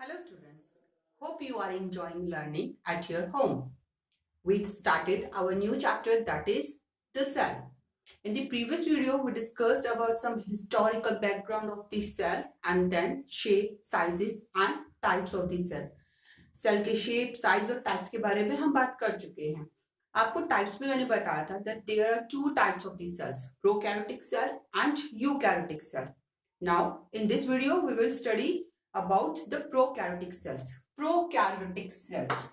Hello students, hope you are enjoying learning at your home. We started our new chapter that is the cell. In the previous video, we discussed about some historical background of the cell and then shape, sizes and types of the cell. Cell के shape size और types के बारे में हम बात कर चुके हैं आपको टाइप्स में मैंने बताया था that there are two types of the cells prokaryotic cell and eukaryotic cell now in this video we will study about the prokaryotic cells. Prokaryotic cells.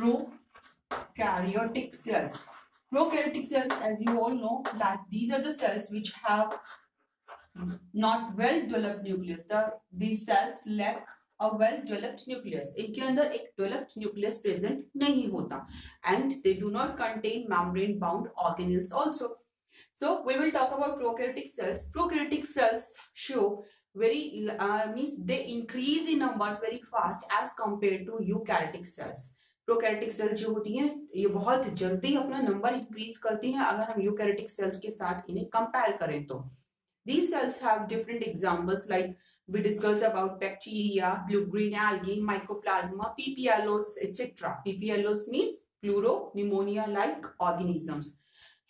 Prokaryotic cells. Prokaryotic cells, as you all know, that these are the cells which have not well developed nucleus. The these cells lack a well developed nucleus. इनके अंदर एक developed nucleus present नहीं होता and they do not contain membrane bound organelles also. So we will talk about prokaryotic cells. Prokaryotic cells show very uh, means they increase in numbers very fast as compared to eukaryotic cells prokaryotic cell जो होती हैं ये बहुत जल्दी अपना number increase करती हैं अगर हम यूकैरियोटिक सेल्स के साथ इन्हें कंपेयर करें तो these cells have different examples like we discussed about bacteria blue green algae mycoplasma pplos etc pplos means pluro pneumonia like organisms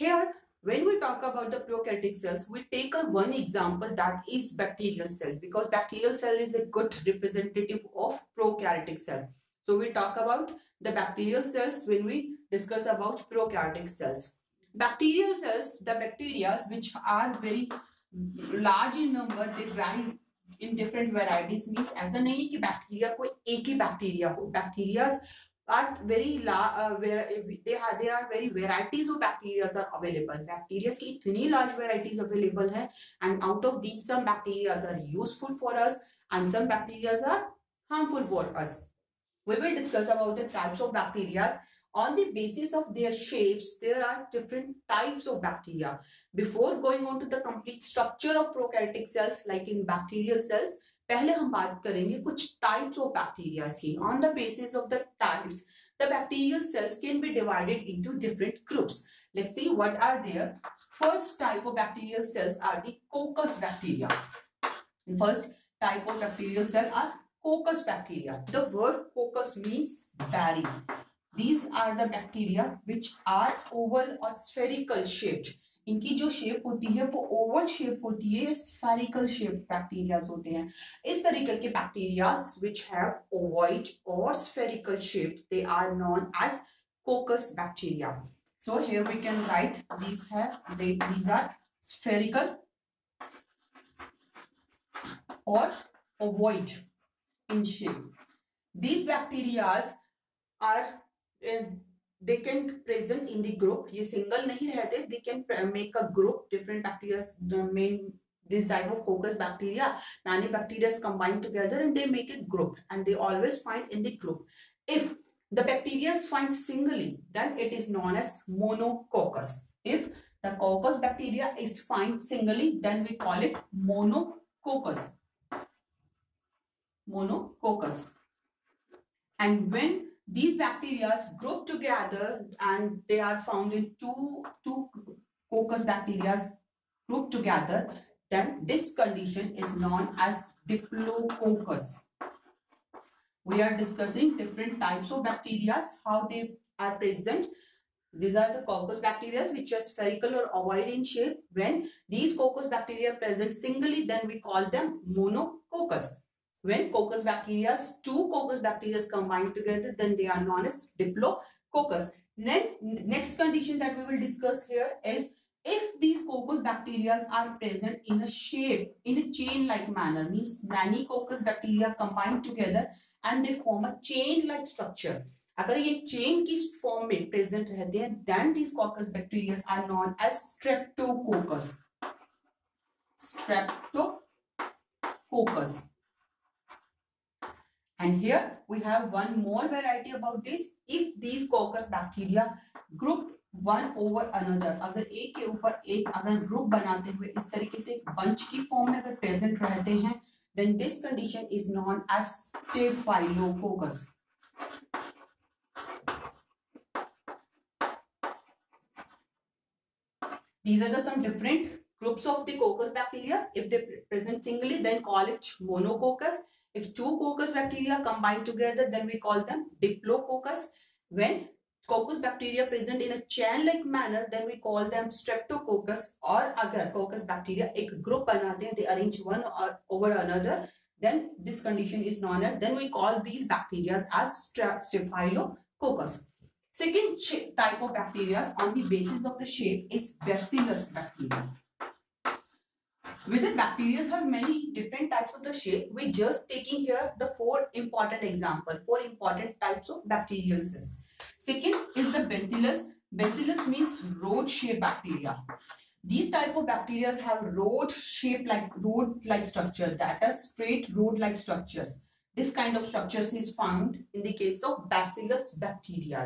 here when we talk about the prokaryotic cells, we take a one example that is bacterial cell because bacterial cell is a good representative of prokaryotic cell. So we talk about the bacterial cells when we discuss about prokaryotic cells. Bacterial cells, the bacteria which are very large in number, they vary in different varieties means ऐसा नहीं है कि bacteria कोई एक ही bacteria हो bacteria are very large, uh, where they have there are very varieties of bacteria are available bacteria की इतनी large varieties available है and out of these some bacteria are useful for us and some bacteria are harmful for us we will discuss about the types of bacteria on the basis of their shapes there are different types of bacteria before going on to the complete structure of prokaryotic cells like in bacterial cells पहले हम बात करेंगे कुछ types of bacteria की। On the basis of the types the bacterial cells can be divided into different groups let's see what are there first type of bacterial cells are the coccus bacteria first type of bacterial cell are coccus bacteria the word coccus means berry these are the bacteria which are oval और spherical shaped इनकी जो shape होती है वो Oval shape होती है spherical shape bacteria होते हैं इस तरीके के बैक्टीरिया विच हैव ओवॉइड और spherical shape they are known as coccus bacteria so here we can write these have they these are spherical or ovoid in shape these bacteria uh, they can present in the group ये single नहीं रहते they can make a group different bacteria the main this type of coccus bacteria many bacteria combined together and they make a group and they always find in the group if the bacteria is found singly then it is known as monococcus if the coccus bacteria is found singly then we call it monococcus monococcus and when these bacteria group together and they are found in two, two coccus bacteria grouped together, then this condition is known as diplococcus. We are discussing different types of bacteria, how they are present. These are the coccus bacteria which are spherical or ovoid in shape. When these coccus bacteria present singly, then we call them monococcus. When coccus bacteria, two coccus bacteria combined together, then they are known as diplococcus. Then next condition that we will discuss here is if these coccus bacteria are present in a shape, in a chain-like manner, means many coccus bacteria combined together and they form a chain-like structure. अगर ये chain की form में present रहते हैं then these coccus bacteria are known as Streptococcus Streptococcus And here we have one more variety about this. If these coccus bacteria grouped one over another, अगर एक के ऊपर एक अगर ग्रुप बनाते हुए इस तरीके से बंच की फॉर्म में अगर प्रेजेंट रहते हैं then this condition is known as staphylococcus. These are the some different groups of the coccus bacteria. If they present singly, then call it monococcus. If two coccus bacteria combine together, then we call them diplococcus. When coccus bacteria present in a chain-like manner, then we call them streptococcus or agar coccus bacteria. Ek group banate they arrange one over another. Then this condition is known as, then we call these bacteria as staphylococcus. Second type of bacteria on the basis of the shape is bacillus bacteria. Within bacteria have many different types of the shape. We're just taking here the four important example, four important types of bacterial cells. Second is the bacillus. Bacillus means rod shaped bacteria. These type of bacteria have rod shape like rod like structure that are straight rod like structures. This kind of structures is found in the case of bacillus bacteria.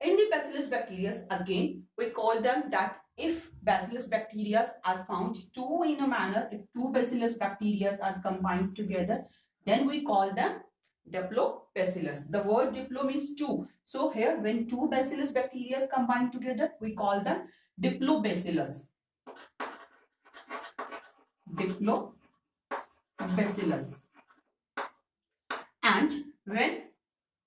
In the bacillus bacteria, again, we call them that if bacillus bacteria are found two in a manner, if two bacillus bacteria are combined together, then we call them diplobacillus. The word diplo means two. So here when two bacillus bacteria combine together, we call them diplobacillus. Diplobacillus. And when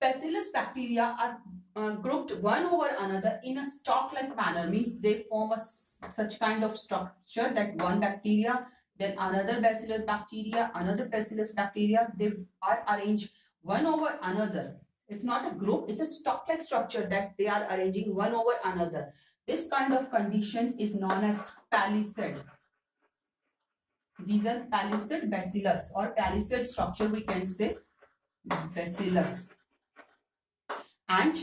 bacillus bacteria are uh, grouped one over another in a stalk-like manner. Means they form a such kind of structure that one bacteria then another bacillus bacteria another bacillus bacteria they are arranged one over another. It's not a group it's a stalk-like structure that they are arranging one over another. This kind of conditions is known as palisade these are palisade bacillus or palisade structure we can say bacillus and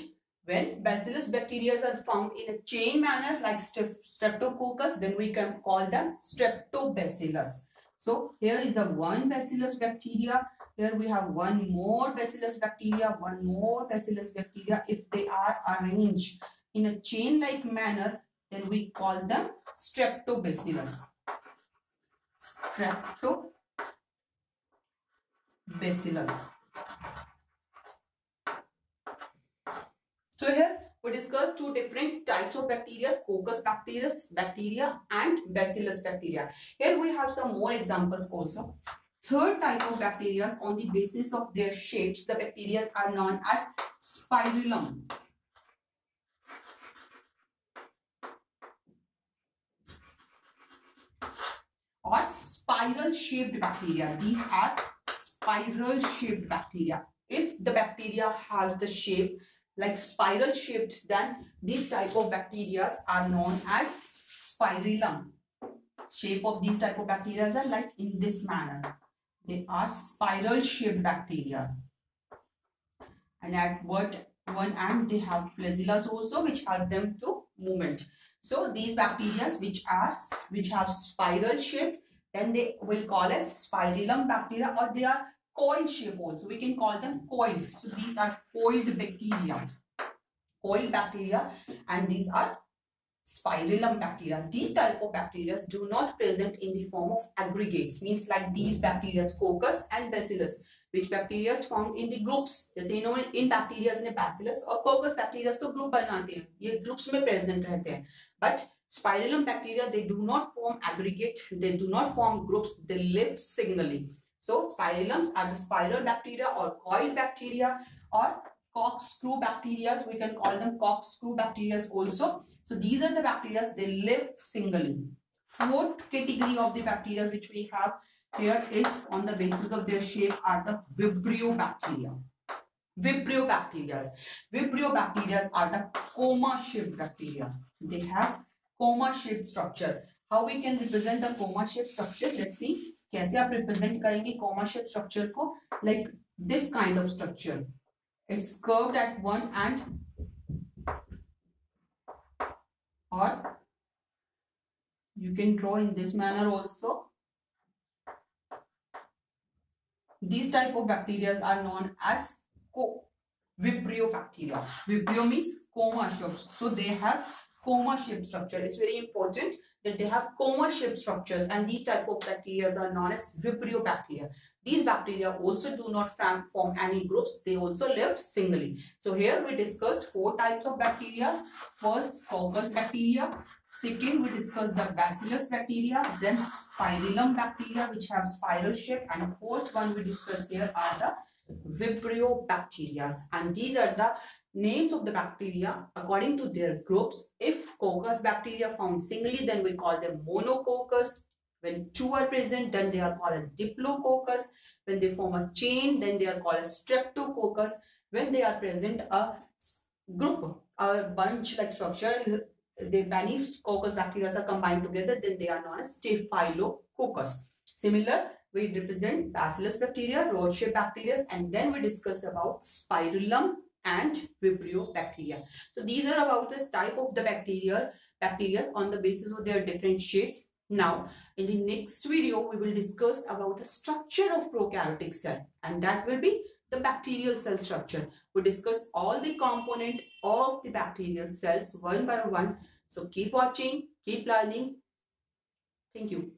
when bacillus bacteria are found in a chain manner like streptococcus, then we can call them streptobacillus. So here is the one bacillus bacteria. Here we have one more bacillus bacteria, one more bacillus bacteria. If they are arranged in a chain-like manner, then we call them streptobacillus. Streptobacillus. So here we discussed two different types of bacteria, coccus bacteria, bacteria and bacillus bacteria. Here we have some more examples also. Third type of bacteria on the basis of their shapes, the bacteria are known as spirillum. Or spiral shaped bacteria. These are spiral shaped bacteria. If the bacteria has the shape like spiral shaped then these type of bacteria are known as spirillum shape of these type of bacteria are like in this manner. They are spiral shaped bacteria. And at what one end they have flagella also which help them to movement. So these bacteria which are which have spiral shape then they will call as spirillum bacteria or they are coil shape also. We can call them coiled. So these are coiled bacteria. Coiled bacteria and these are spirillum bacteria. These type of bacteria do not present in the form of aggregates. Means like these bacteria, coccus and bacillus. Which bacteria found in the groups. जैसे you know in bacteria ने bacillus और coccus bacteria तो group बनाते हैं. ये groups में present रहते हैं. But spirillum bacteria they do not form aggregate. They do not form groups. They live singly. So spirillums are the spiral bacteria or coil bacteria or corkscrew bacteria. We can call them corkscrew bacteria also. So these are the bacteria, they live singly. Fourth category of the bacteria which we have here is on the basis of their shape are the Vibrio bacteria. Vibrio bacteria. Vibrio bacteria are the coma shaped bacteria. They have coma shaped structure. How we can represent the coma shaped structure? Let's see. कैसे आप represent करेंगे comma structure को? Like this kind of structure it's curve at one end और you can draw in this manner also this type of bacteria are known as को Vibrio bacteria Vibrio means comma so they have coma shape structure it's very important that they have coma-shaped structures and these type of bacteria are known as Vibrio bacteria. These bacteria also do not form any groups. They also live singly. So here we discussed four types of bacteria. First, coccus bacteria. Second, we discussed the bacillus bacteria, then spirillum bacteria, which have spiral shape. And fourth one we discussed here are the Vibrio bacteria. And these are the names of the bacteria according to their groups. If coccus bacteria found singly, then we call them monococcus. When two are present, then they are called as diplococcus. When they form a chain, then they are called as streptococcus. When they are present, a group, a bunch like structure, the many coccus bacteria are combined together, then they are known as staphylococcus. Similar, we represent bacillus bacteria, rod-shaped bacteria, and then we discuss about spirillum and vibrio bacteria. So these are about this type of the bacteria, bacteria on the basis of their different shapes. Now, in the next video, we will discuss about the structure of prokaryotic cell and that will be the bacterial cell structure. We discuss all the component of the bacterial cells one by one. So keep watching, keep learning. Thank you.